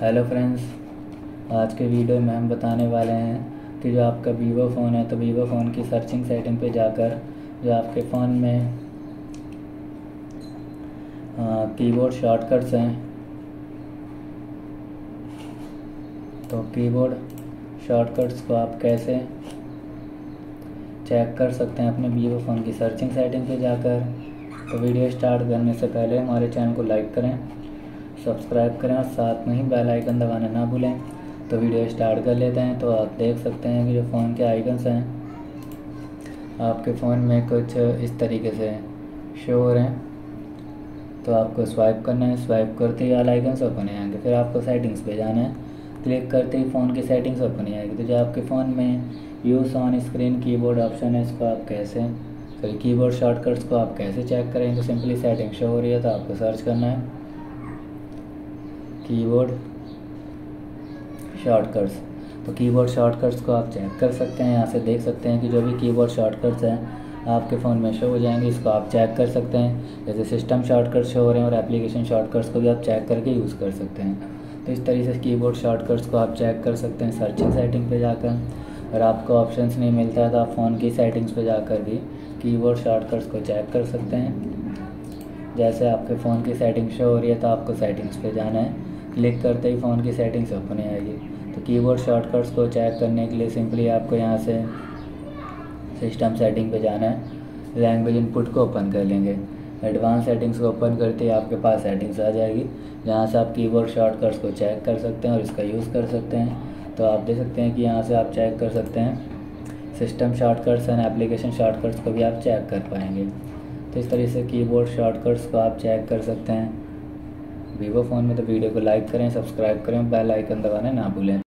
Hello friends आज के video में हम बताने वाले हैं कि जो आपका वीवो फ़ोन है तो वीवो फ़ोन की सर्चिंग सेटिंग पे जाकर जो आपके फ़ोन में कीबोर्ड शॉर्टकट्स हैं तो कीबोर्ड शॉर्टकट्स को आप कैसे चेक कर सकते हैं अपने वीवो फ़ोन की सर्चिंग सेटिंग पे जाकर। तो वीडियो स्टार्ट करने से पहले हमारे चैनल को लाइक करें। सब्सक्राइब करें और साथ में ही बेल आइकन दबाना ना भूलें। तो वीडियो स्टार्ट कर लेते हैं। तो आप देख सकते हैं कि जो फ़ोन के आइकन्स हैं, आपके फ़ोन में कुछ इस तरीके से शो हो रहे हैं। तो आपको स्वाइप करना है। स्वाइप करते ही ऑल आइकन्स ओपन आएँगे फिर आपको सेटिंग्स पे जाना है। क्लिक करते ही फ़ोन की सेटिंग्स ओपन आएगी तो जो आपके फ़ोन में use on screen keyboard option है, इसको आप कैसे सॉरी कीबोर्ड शॉर्टकट्स को आप कैसे चेक करेंगे तो सिंपली सेटिंग शो हो रही है तो आपको सर्च करना है। Keyboard shortcuts. तो कीबोर्ड शॉर्टकट्स को आप चेक कर सकते हैं, यहाँ से देख सकते हैं कि जो भी कीबोर्ड शॉर्टकट्स हैं, आपके फ़ोन में शो हो जाएँगे, इसको आप चेक कर सकते हैं। जैसे सिस्टम शॉर्टकट्स शो हो रहे हैं और एप्लीकेशन शॉर्टकट्स को भी आप चेक करके यूज़ कर सकते हैं। तो इस तरीके से कीबोर्ड शॉर्टकट्स को आप चेक कर सकते हैं सर्चिंग सेटिंग पे जाकर। अगर आपको ऑप्शंस नहीं मिलता है तो आप फ़ोन की सेटिंग्स पे जाकर भी कीबोर्ड शॉर्टकट्स को चेक कर सकते हैं। जैसे आपके फ़ोन की सेटिंग शो हो रही है तो आपको सेटिंग्स पे जाना है। क्लिक करते ही फ़ोन की सेटिंग्स ओपन आएगी तो कीबोर्ड शॉर्टकट्स को चेक करने के लिए सिंपली आपको यहाँ से सिस्टम सेटिंग पे जाना है। लैंग्वेज इनपुट को ओपन कर लेंगे। एडवांस सेटिंग्स को ओपन करते ही आपके पास सेटिंग्स आ जाएगी, जहाँ से आप कीबोर्ड शॉर्टकट्स को चेक कर सकते हैं और इसका यूज़ कर सकते हैं। तो आप देख सकते हैं कि यहाँ से आप चेक कर सकते हैं। System shortcuts and application shortcuts को भी आप चेक कर पाएँगे। तो इस तरीके से कीबोर्ड शॉर्टकट्स को आप चेक कर सकते हैं। वीवो फ़ोन में तो वीडियो को लाइक करें सब्सक्राइब करें बेल आइकन दबाना ना भूलें।